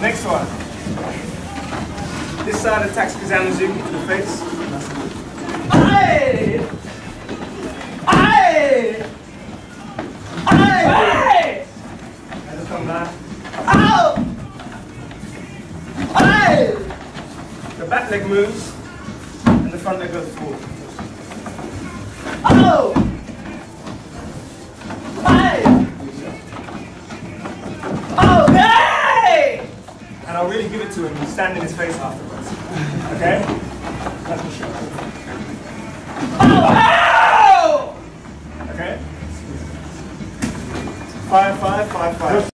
Next one. This side attacks kizami zuki to the face. Aye! Aye! Aye! And just come back. Ow! Aye! The back leg moves, and the front leg goes forward. Ow! Really give it to him and stand in his face afterwards. Okay? That's for sure. Oh, Okay? Five, five, five, five.